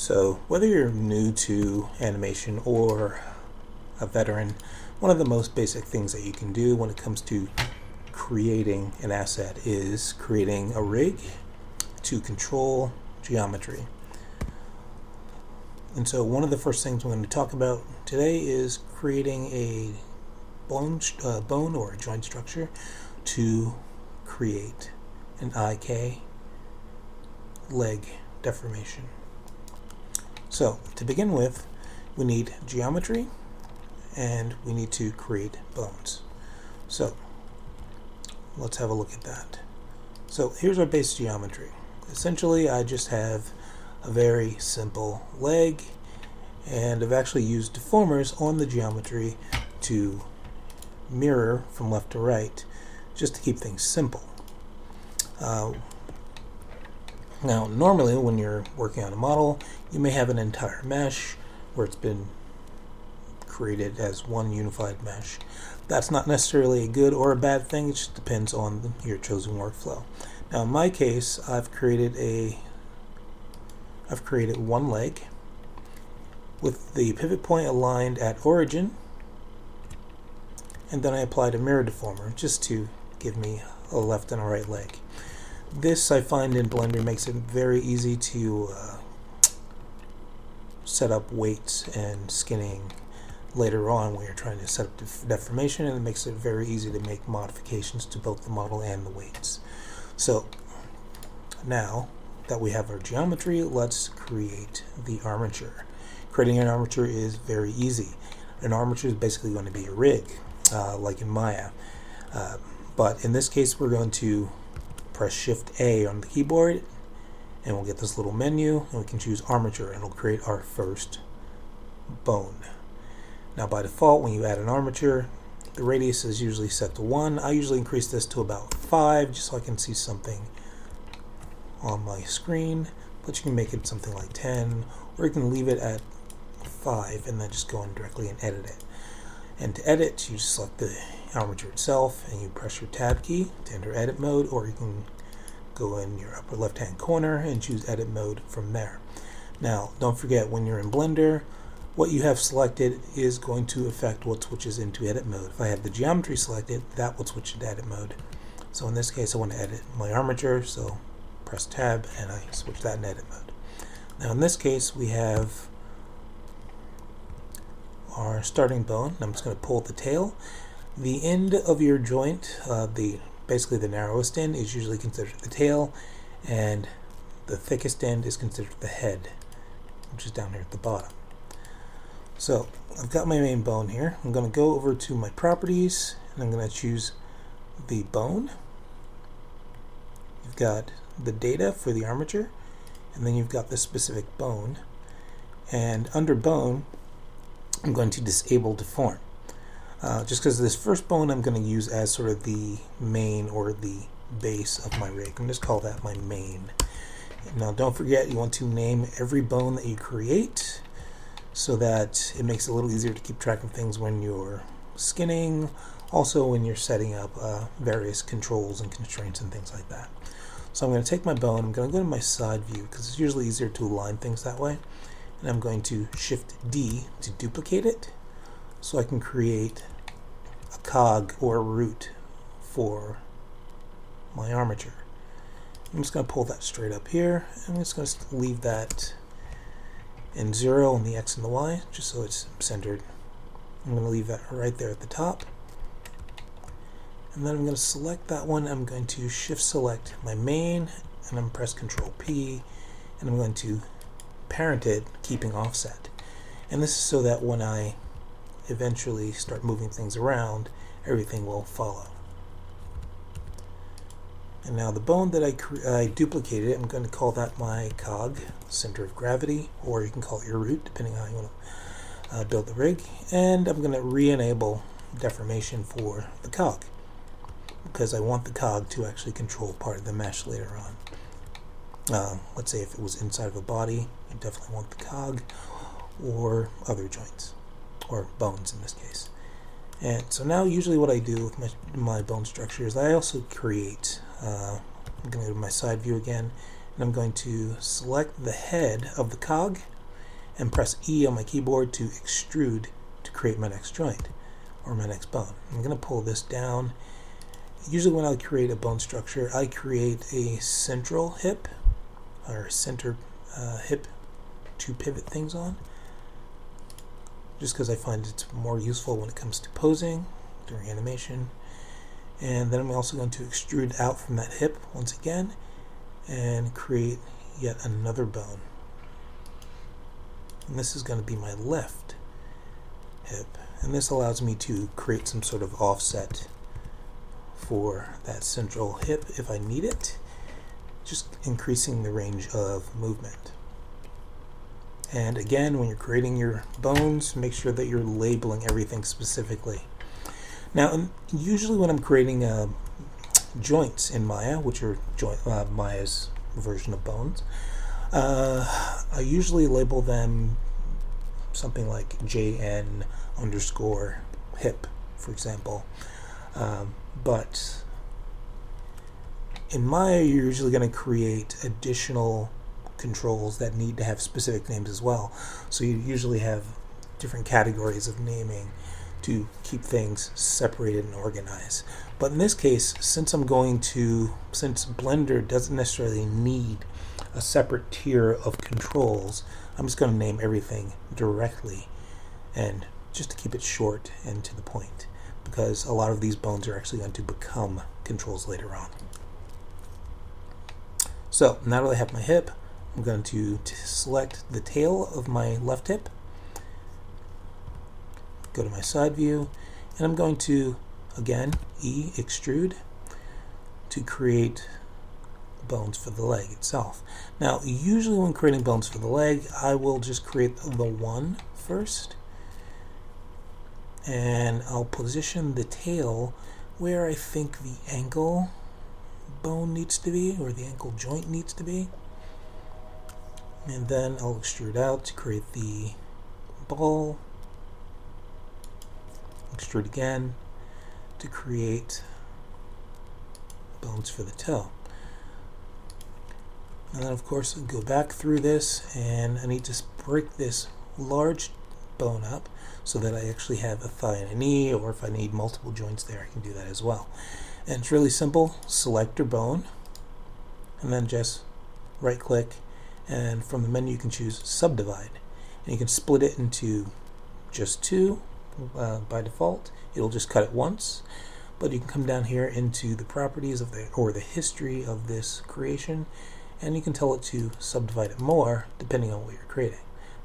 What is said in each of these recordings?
So whether you're new to animation or a veteran, one of the most basic things that you can do when it comes to creating an asset is creating a rig to control geometry. And so one of the first things we're going to talk about today is creating a bone, uh, bone or joint structure to create an IK leg deformation. So to begin with, we need geometry and we need to create bones. So let's have a look at that. So here's our base geometry. Essentially, I just have a very simple leg and I've actually used deformers on the geometry to mirror from left to right just to keep things simple. Uh, now normally when you're working on a model you may have an entire mesh where it's been created as one unified mesh. That's not necessarily a good or a bad thing, it just depends on your chosen workflow. Now in my case I've created a I've created one leg with the pivot point aligned at origin and then I applied a mirror deformer just to give me a left and a right leg. This I find in Blender makes it very easy to uh, set up weights and skinning later on when you're trying to set up def deformation and it makes it very easy to make modifications to both the model and the weights. So now that we have our geometry, let's create the armature. Creating an armature is very easy. An armature is basically going to be a rig, uh, like in Maya. Uh, but in this case, we're going to press Shift A on the keyboard and we'll get this little menu and we can choose armature and it'll create our first bone. Now by default, when you add an armature, the radius is usually set to 1. I usually increase this to about 5 just so I can see something on my screen, but you can make it something like 10 or you can leave it at 5 and then just go in directly and edit it. And to edit, you just select the armature itself and you press your tab key to enter edit mode or you can go in your upper left hand corner and choose edit mode from there. Now don't forget when you're in Blender what you have selected is going to affect what switches into edit mode. If I have the geometry selected that will switch into edit mode. So in this case I want to edit my armature so press tab and I switch that in edit mode. Now in this case we have our starting bone. I'm just going to pull the tail. The end of your joint, uh, the basically the narrowest end, is usually considered the tail, and the thickest end is considered the head, which is down here at the bottom. So I've got my main bone here. I'm going to go over to my properties, and I'm going to choose the bone. You've got the data for the armature, and then you've got the specific bone. And under bone, I'm going to disable deform. Uh, just because this first bone I'm going to use as sort of the main or the base of my rig. I'm just call that my main. Now don't forget you want to name every bone that you create so that it makes it a little easier to keep track of things when you're skinning, also when you're setting up uh, various controls and constraints and things like that. So I'm going to take my bone, I'm going to go to my side view because it's usually easier to align things that way and I'm going to shift D to duplicate it so I can create a cog or a root for my armature. I'm just going to pull that straight up here. I'm just going to leave that in 0 on the X and the Y just so it's centered. I'm going to leave that right there at the top. And then I'm going to select that one. I'm going to shift select my main and I'm press control P and I'm going to parent it, keeping offset. And this is so that when I eventually start moving things around, everything will follow. And now the bone that I, I duplicated, I'm going to call that my cog, center of gravity, or you can call it your root, depending on how you want to uh, build the rig. And I'm going to re-enable deformation for the cog, because I want the cog to actually control part of the mesh later on. Uh, let's say if it was inside of a body, you definitely want the cog or other joints, or bones in this case. And so now usually what I do with my, my bone structure is I also create, uh, I'm going to go to my side view again, and I'm going to select the head of the cog and press E on my keyboard to extrude to create my next joint or my next bone. I'm going to pull this down. Usually when I create a bone structure, I create a central hip or center uh, hip to pivot things on just because I find it's more useful when it comes to posing during animation. And then I'm also going to extrude out from that hip once again and create yet another bone. And this is going to be my left hip. And this allows me to create some sort of offset for that central hip if I need it, just increasing the range of movement. And again, when you're creating your bones, make sure that you're labeling everything specifically. Now, um, usually when I'm creating uh, joints in Maya, which are joint, uh, Maya's version of bones, uh, I usually label them something like JN underscore hip, for example. Um, but in Maya, you're usually going to create additional controls that need to have specific names as well. So you usually have different categories of naming to keep things separated and organized. But in this case, since I'm going to, since Blender doesn't necessarily need a separate tier of controls, I'm just going to name everything directly and just to keep it short and to the point because a lot of these bones are actually going to become controls later on. So now that I have my hip, I'm going to select the tail of my left hip, go to my side view, and I'm going to, again, E, extrude, to create bones for the leg itself. Now, usually when creating bones for the leg, I will just create the one first, and I'll position the tail where I think the ankle bone needs to be, or the ankle joint needs to be and then I'll extrude out to create the ball extrude again to create bones for the toe. And then of course I'll go back through this and I need to break this large bone up so that I actually have a thigh and a knee or if I need multiple joints there I can do that as well. And it's really simple. Select your bone and then just right click and from the menu you can choose subdivide. And you can split it into just two uh, by default. It'll just cut it once. But you can come down here into the properties of the or the history of this creation and you can tell it to subdivide it more depending on what you're creating.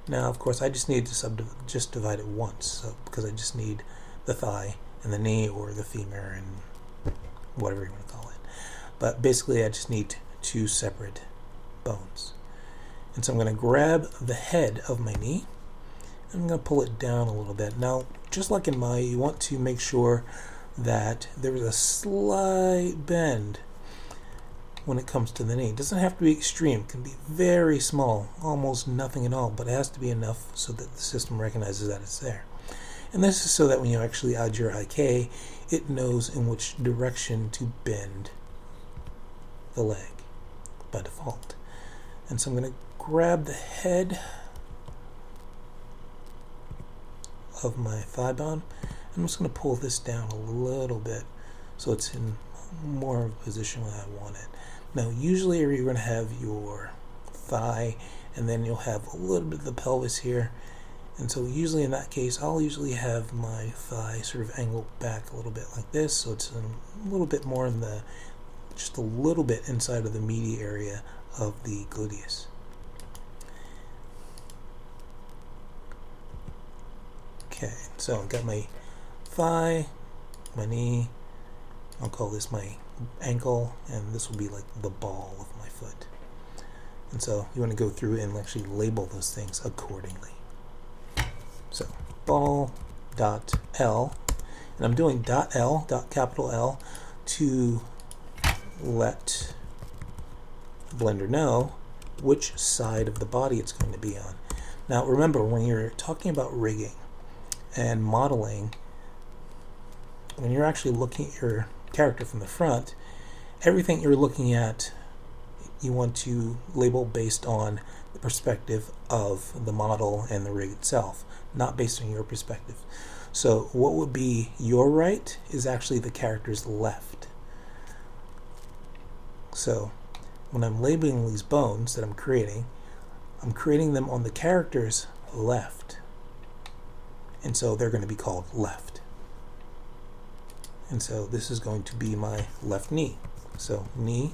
Now of course I just need to subdivide just divide it once so, because I just need the thigh and the knee or the femur and whatever you want to call it. But basically I just need two separate bones and so I'm going to grab the head of my knee. I'm going to pull it down a little bit. Now, just like in Maya, you want to make sure that there's a slight bend when it comes to the knee. It doesn't have to be extreme. It can be very small, almost nothing at all, but it has to be enough so that the system recognizes that it's there. And this is so that when you actually add your IK, it knows in which direction to bend the leg by default. And so I'm going to grab the head of my thigh bone. I'm just going to pull this down a little bit so it's in more of a position where I want it. Now, usually you're going to have your thigh and then you'll have a little bit of the pelvis here. And so usually in that case, I'll usually have my thigh sort of angled back a little bit like this. So it's a little bit more in the, just a little bit inside of the meaty area of the gluteus. Okay, so I've got my thigh, my knee, I'll call this my ankle, and this will be like the ball of my foot. And so you want to go through and actually label those things accordingly. So ball dot L, and I'm doing dot L, dot capital L, to let Blender know which side of the body it's going to be on. Now remember, when you're talking about rigging, and modeling, when you're actually looking at your character from the front, everything you're looking at you want to label based on the perspective of the model and the rig itself, not based on your perspective. So what would be your right is actually the character's left. So when I'm labeling these bones that I'm creating, I'm creating them on the character's left. And so they're going to be called left. And so this is going to be my left knee. So knee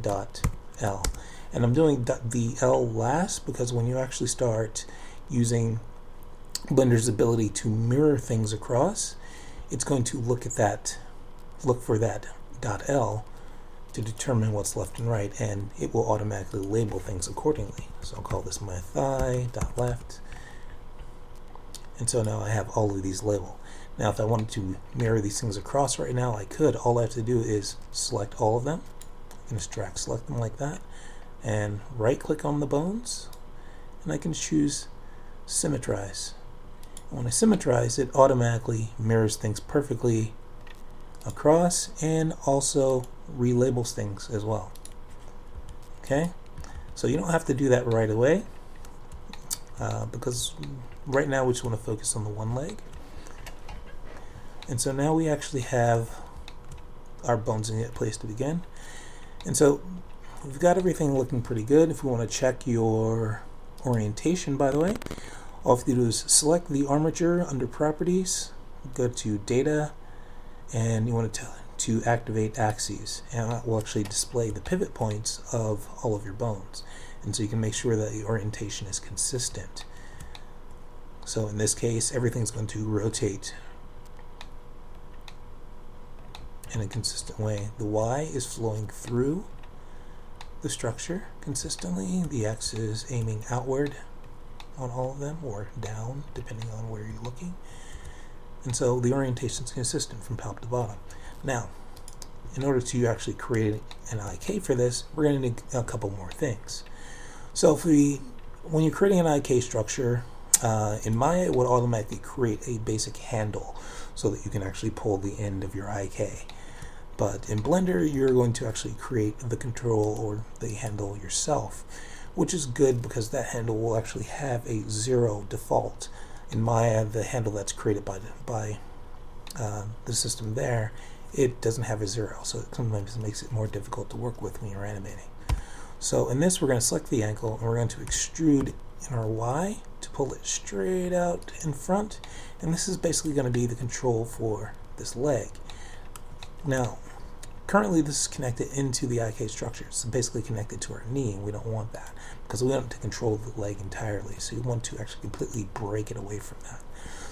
dot L. And I'm doing the L last because when you actually start using Blender's ability to mirror things across, it's going to look at that, look for that dot L to determine what's left and right, and it will automatically label things accordingly. So I'll call this my thigh dot left, and so now I have all of these labeled. Now if I wanted to mirror these things across right now, I could. All I have to do is select all of them, I can just drag select them like that, and right click on the bones, and I can choose symmetrize. And when I symmetrize, it automatically mirrors things perfectly across and also relabels things as well. Okay, so you don't have to do that right away uh, because right now we just want to focus on the one leg. And so now we actually have our bones in place to begin. And so we've got everything looking pretty good. If we want to check your orientation, by the way, all you have to do is select the armature under properties, go to data, and you want to tell to activate axes and that will actually display the pivot points of all of your bones and so you can make sure that the orientation is consistent so in this case everything's going to rotate in a consistent way. The Y is flowing through the structure consistently. The X is aiming outward on all of them or down depending on where you're looking. And so the orientation is consistent from top to bottom. Now, in order to actually create an IK for this, we're going to need a couple more things. So if we, when you're creating an IK structure, uh, in Maya it would automatically create a basic handle so that you can actually pull the end of your IK. But in Blender, you're going to actually create the control or the handle yourself, which is good because that handle will actually have a zero default. In Maya, the handle that's created by, by uh, the system there it doesn't have a zero, so it sometimes makes it more difficult to work with when you're animating. So in this, we're going to select the ankle, and we're going to extrude in our Y to pull it straight out in front, and this is basically going to be the control for this leg. Now, currently this is connected into the IK structure. It's basically connected to our knee, and we don't want that because we want to control the leg entirely. So you want to actually completely break it away from that.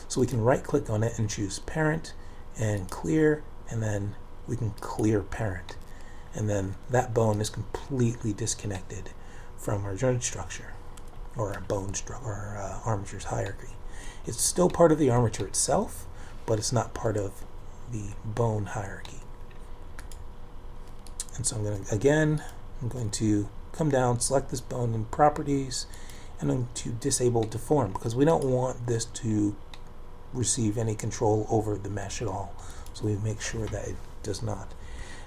So we can right click on it and choose parent and clear and then we can clear parent. And then that bone is completely disconnected from our joint structure or our bone structure or uh, armature's hierarchy. It's still part of the armature itself, but it's not part of the bone hierarchy. And so I'm going to, again, I'm going to come down, select this bone in properties, and I'm to disable deform because we don't want this to receive any control over the mesh at all. So we make sure that it does not.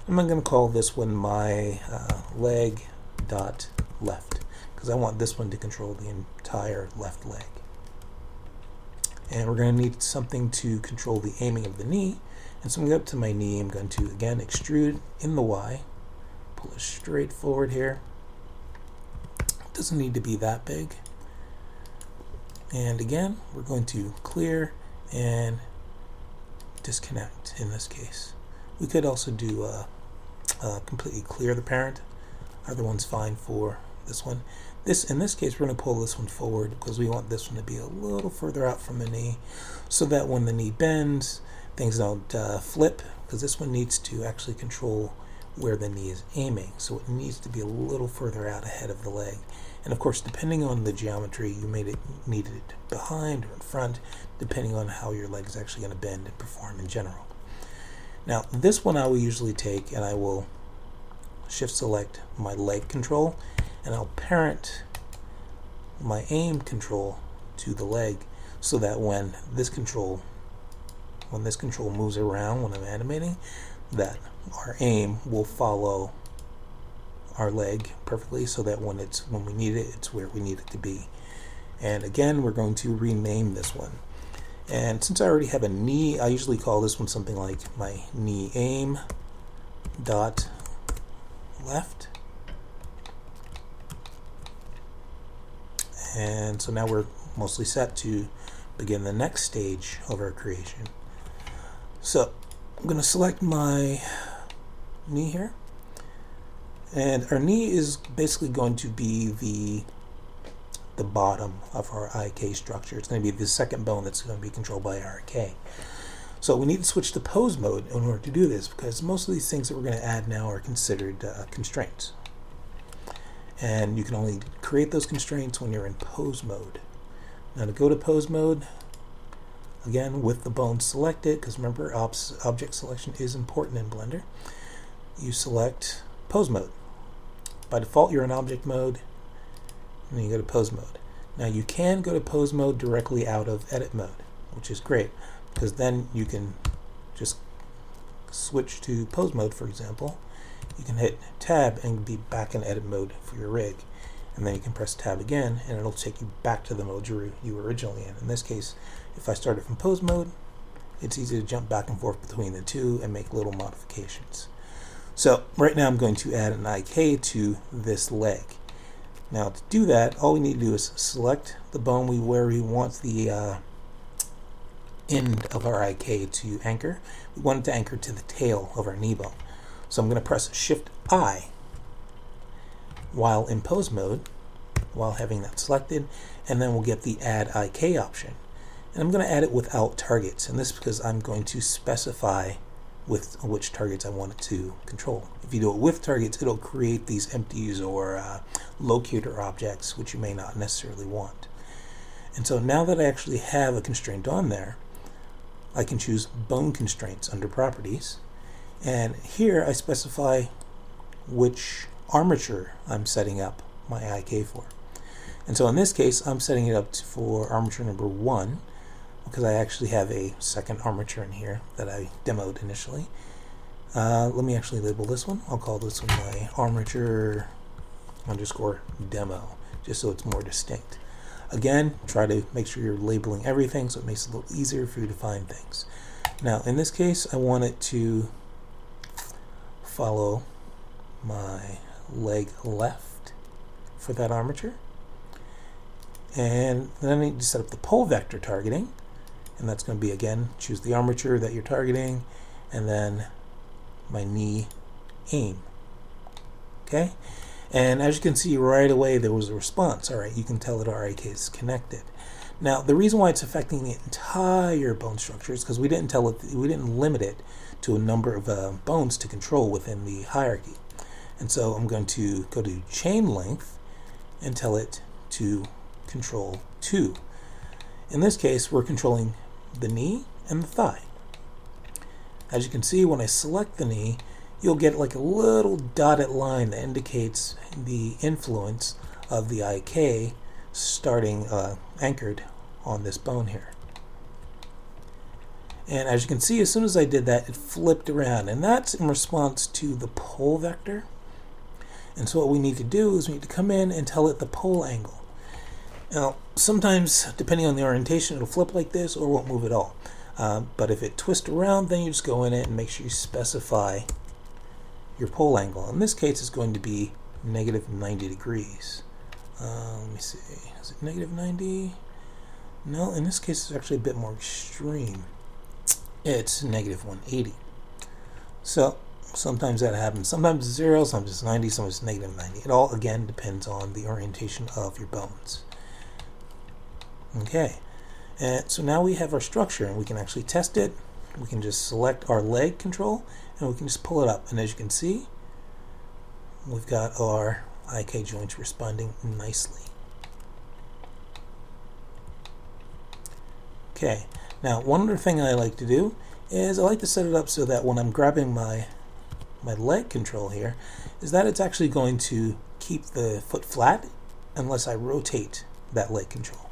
And I'm going to call this one my uh, leg dot left because I want this one to control the entire left leg. And we're going to need something to control the aiming of the knee. And so I'm going to go up to my knee. I'm going to, again, extrude in the Y. Pull it straight forward here. It doesn't need to be that big. And again, we're going to clear and disconnect in this case. We could also do uh, uh, completely clear the parent. Other one's fine for this one. This In this case, we're going to pull this one forward because we want this one to be a little further out from the knee so that when the knee bends, things don't uh, flip because this one needs to actually control where the knee is aiming. So it needs to be a little further out ahead of the leg. And of course, depending on the geometry, you it need it behind or in front, depending on how your leg is actually going to bend and perform in general. Now, this one I will usually take and I will shift select my leg control and I'll parent my aim control to the leg so that when this control when this control moves around when I'm animating that our aim will follow our leg perfectly so that when it's when we need it, it's where we need it to be. And again, we're going to rename this one. And since I already have a knee, I usually call this one something like my knee aim dot left. And so now we're mostly set to begin the next stage of our creation. So I'm going to select my knee here. And our knee is basically going to be the the bottom of our IK structure. It's going to be the second bone that's going to be controlled by our IK. So we need to switch to pose mode in order to do this because most of these things that we're going to add now are considered uh, constraints. And you can only create those constraints when you're in pose mode. Now to go to pose mode, again with the bone selected, because remember object selection is important in Blender, you select pose mode. By default you're in object mode, and then you go to pose mode. Now you can go to pose mode directly out of edit mode, which is great, because then you can just switch to pose mode, for example. You can hit tab and be back in edit mode for your rig. And then you can press tab again and it'll take you back to the mode you were, you were originally in. In this case, if I started from pose mode, it's easy to jump back and forth between the two and make little modifications. So right now I'm going to add an IK to this leg. Now to do that, all we need to do is select the bone we where we want the uh, end of our IK to anchor. We want it to anchor to the tail of our knee bone. So I'm going to press Shift I while in pose mode, while having that selected, and then we'll get the Add IK option. And I'm going to add it without targets, and this is because I'm going to specify with which targets I want it to control. If you do it with targets, it'll create these empties or uh, locator objects, which you may not necessarily want. And so now that I actually have a constraint on there, I can choose bone constraints under properties. And here I specify which armature I'm setting up my IK for. And so in this case, I'm setting it up for armature number one, because I actually have a second armature in here that I demoed initially. Uh, let me actually label this one. I'll call this one my armature underscore demo, just so it's more distinct. Again, try to make sure you're labeling everything so it makes it a little easier for you to find things. Now, in this case, I want it to follow my leg left for that armature. And then I need to set up the pole vector targeting. And that's going to be again choose the armature that you're targeting and then my knee aim. Okay? And as you can see right away there was a response. All right you can tell that our IK is connected now the reason why it's affecting the entire bone structure is because we didn't tell it we didn't limit it to a number of uh, bones to control within the hierarchy and so I'm going to go to chain length and tell it to control 2 in this case we're controlling the knee and the thigh. As you can see, when I select the knee, you'll get like a little dotted line that indicates the influence of the IK starting uh, anchored on this bone here. And as you can see, as soon as I did that, it flipped around. And that's in response to the pole vector. And so what we need to do is we need to come in and tell it the pole angle. Now, sometimes, depending on the orientation, it'll flip like this or won't move at all. Uh, but if it twists around, then you just go in it and make sure you specify your pole angle. In this case, it's going to be negative 90 degrees. Uh, let me see. Is it negative 90? No, in this case, it's actually a bit more extreme. It's negative 180. So, sometimes that happens. Sometimes it's 0, sometimes it's 90, sometimes it's negative 90. It all, again, depends on the orientation of your bones. Okay, and so now we have our structure and we can actually test it. We can just select our leg control and we can just pull it up. And as you can see, we've got our IK joints responding nicely. Okay, now one other thing I like to do is I like to set it up so that when I'm grabbing my my leg control here, is that it's actually going to keep the foot flat unless I rotate that leg control.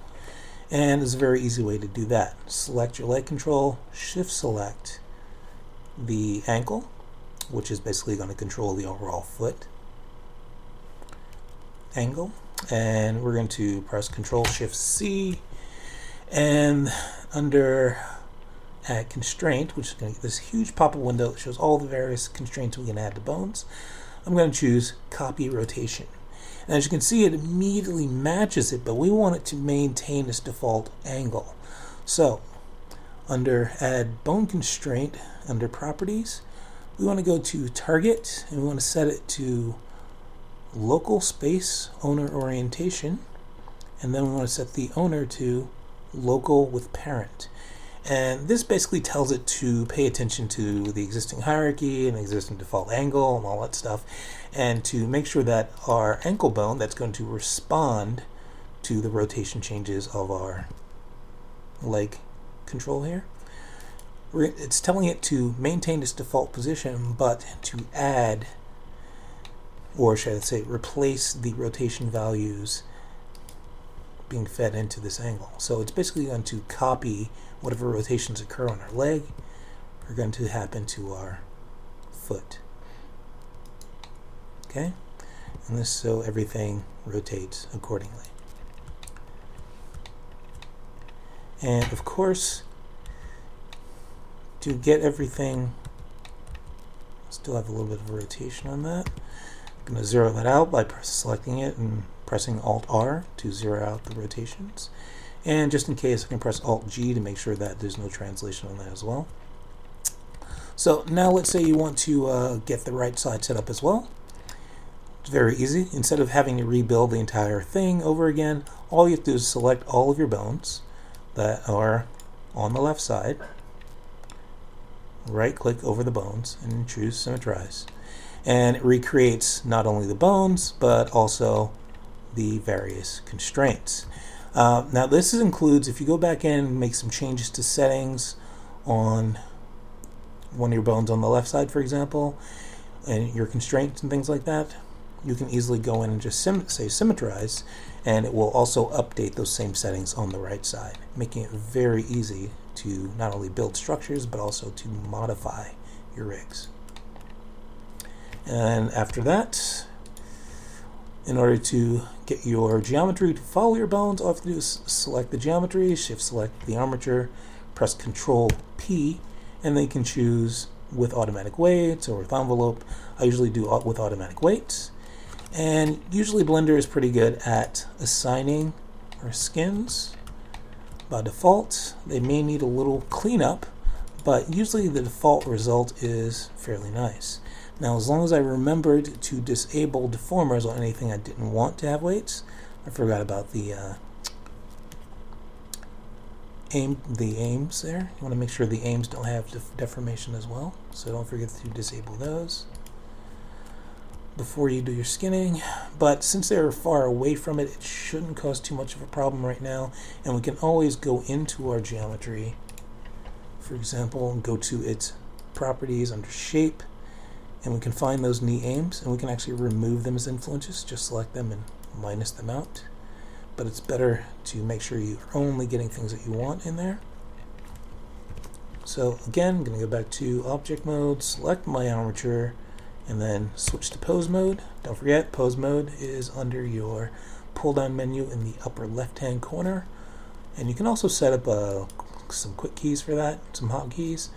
And there's a very easy way to do that. Select your leg control, shift select the ankle, which is basically going to control the overall foot. Angle and we're going to press Control Shift C and under add constraint, which is going to get this huge pop-up window that shows all the various constraints we can add to bones, I'm going to choose copy rotation. And as you can see, it immediately matches it, but we want it to maintain its default angle. So under add bone constraint, under properties, we want to go to target and we want to set it to local space owner orientation and then we want to set the owner to local with parent. And this basically tells it to pay attention to the existing hierarchy and existing default angle and all that stuff and to make sure that our ankle bone that's going to respond to the rotation changes of our leg control here. It's telling it to maintain its default position, but to add, or should I say, replace the rotation values being fed into this angle. So it's basically going to copy whatever rotations occur on our leg are going to happen to our foot. Okay? And this so everything rotates accordingly. And of course, to get everything, still have a little bit of rotation on that. Going to zero that out by selecting it and pressing Alt R to zero out the rotations. And just in case, I can press Alt G to make sure that there's no translation on that as well. So now let's say you want to uh, get the right side set up as well. It's very easy. Instead of having to rebuild the entire thing over again, all you have to do is select all of your bones that are on the left side right click over the bones and choose symmetrize. And it recreates not only the bones, but also the various constraints. Uh, now this includes, if you go back in and make some changes to settings on one of your bones on the left side, for example, and your constraints and things like that, you can easily go in and just say symmetrize, and it will also update those same settings on the right side, making it very easy to not only build structures but also to modify your rigs. And after that, in order to get your geometry to follow your bones, all you have to do is select the geometry, shift select the armature, press Control P, and then you can choose with automatic weights or with envelope. I usually do with automatic weights. And usually Blender is pretty good at assigning our skins by default. They may need a little cleanup, but usually the default result is fairly nice. Now, as long as I remembered to disable deformers on anything I didn't want to have weights, I forgot about the uh, aim, the aims there. You want to make sure the aims don't have def deformation as well, so don't forget to disable those before you do your skinning. But since they're far away from it, it shouldn't cause too much of a problem right now. And we can always go into our geometry, for example, go to its properties under shape. And we can find those knee aims, and we can actually remove them as influences. Just select them and minus them out. But it's better to make sure you're only getting things that you want in there. So again, I'm going to go back to object mode, select my armature, and then switch to pose mode. Don't forget, pose mode is under your pull down menu in the upper left hand corner. And you can also set up uh, some quick keys for that, some hotkeys.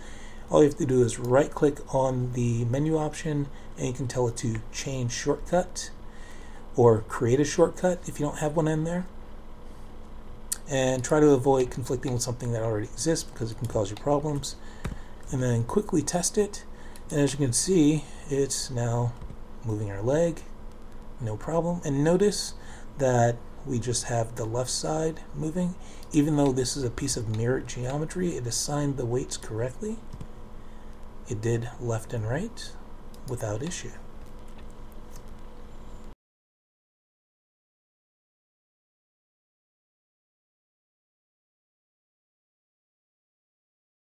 All you have to do is right click on the menu option and you can tell it to change shortcut or create a shortcut if you don't have one in there. And try to avoid conflicting with something that already exists because it can cause you problems. And then quickly test it and as you can see, it's now moving our leg, no problem. And notice that we just have the left side moving. Even though this is a piece of mirrored geometry, it assigned the weights correctly. It did left and right without issue.